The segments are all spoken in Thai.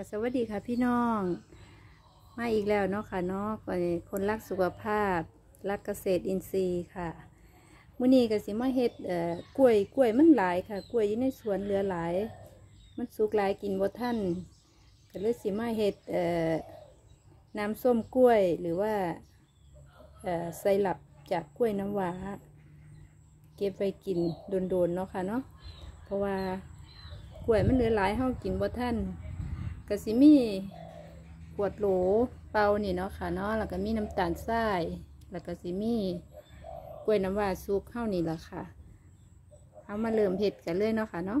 ก็สวัสดีค่ะพี่น้อง มาอีกแล้วเนาะค่ะเนาะคนรักสุขภาพ รักเกษตรอินทรีย์ค่ะมื้อนี้ก็สิมาเฮ็ดเอ่อกล้วยกล้วยมันหลายค่ะ กล้วยอยู่ในสวนเหลือหลาย มันสุกหลายกินบ่ทันก็เลยสิมาเฮ็ดเอ่อน้ำส้มกล้วยหรือว่าเอ่อไซรัปจากกล้วยน้ำว้าเก็บไปกินโดนๆเนาะค่ะเนาะเพราะว่ากล้วยมันเหลือหลายเฮากินบ่ทัน ก็สิมีขวดโหลเปล่านี่เนาะค่ะเนาะแล้วก็มีน้ำตาลทรายแล้วก็สิมีกล้วยน้ำว้าสุกเฮานี่ล่ะค่ะ เอามาเริ่มเฮ็ดกันเลยเนาะค่ะเนาะ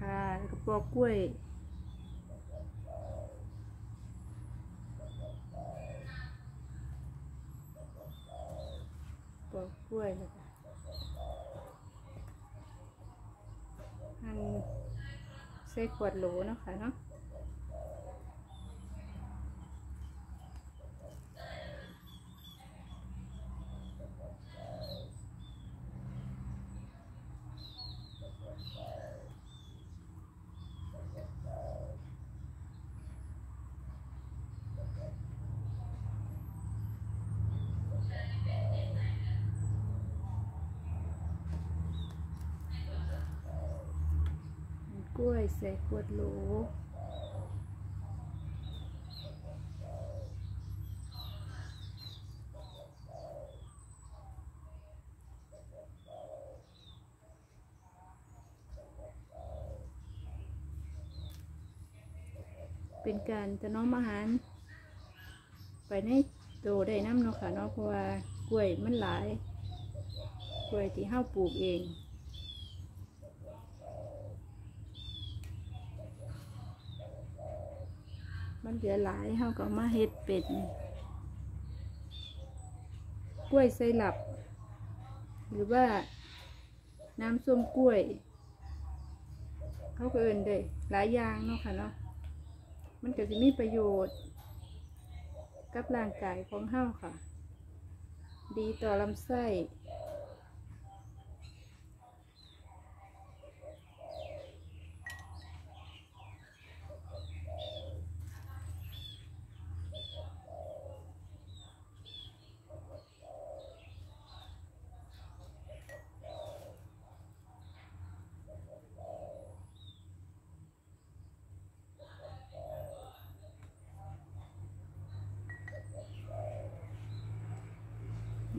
ค่ะแล้วก็ปอกกล้วย วยอันใส่ขวดโหลเนาะค่ะเนาะ กล้วยใส่ขวดโหลเป็นการถนอมอาหาร ไปในโตได้น้ำเนาะค่ะเนาะเพราะว่ากล้วยมันหลาย กล้วยที่เฮาปลูกเอง มันเหลือหลายเฮาก็มาเฮ็ดเป็ดกล้วยไซรัปหรือว่าน้ำส้มกล้วย เขาก็เอินได้หลายอย่างเนาะค่ะเนาะมันก็จะมีประโยชน์ กับร่างกายของเฮาค่ะ ดีต่อลำไส้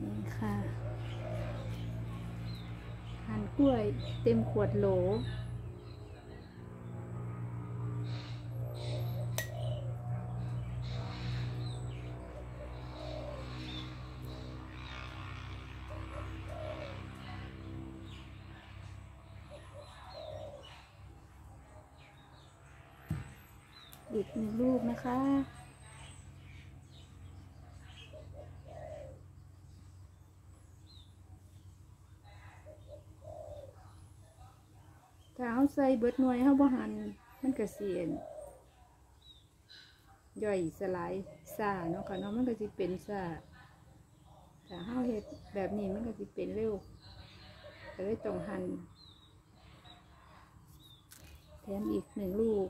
นี่ค่ะ กล้วย เต็มขวดโหล อีกหนึ่งลูกนะคะ ถ้าเขาใส่เบิดหน่วยเขาบ่หันมันก็เสียนย่อยสลายซาเนาะค่ะเนาะมันก็จะเป็นซาถ้าเขาเห็ดแบบนี้มันก็จะเป็นเร็วก็เลยต้องหันแถมอีกหนึ่งลูก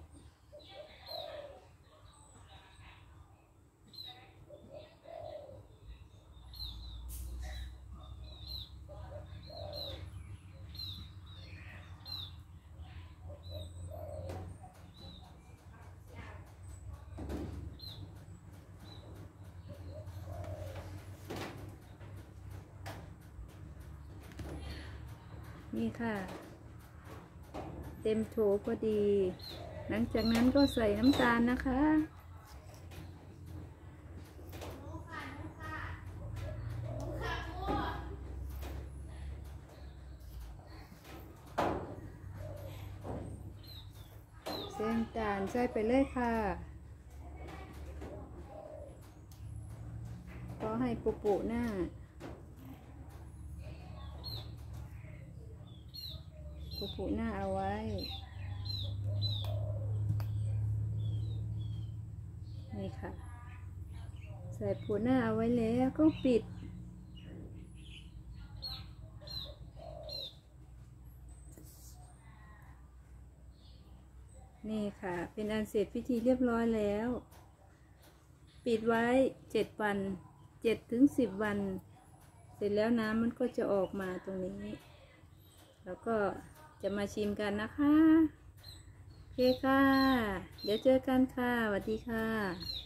นี่ค่ะ เต็มโถพอดี หลังจากนั้นก็ใส่น้ำตาลนะคะ เส้นตาลใส่ไปเลยค่ะก็ให้ปุปุหน้า ผูผูหน้าเอาไว้ นี่ค่ะ ใส่ปูหน้าเอาไว้แล้วก็ปิด นี่ค่ะ เป็นอันเสร็จพิธีเรียบร้อยแล้ว ปิดไว้เจ็ดวันเจ็ดถึงสิบวัน เสร็จแล้วน้ำมันก็จะออกมาตรงนี้ แล้วก็ จะมาชิมกันนะคะโอเคค่ะ เดี๋ยวเจอกันค่ะสวัสดีค่ะ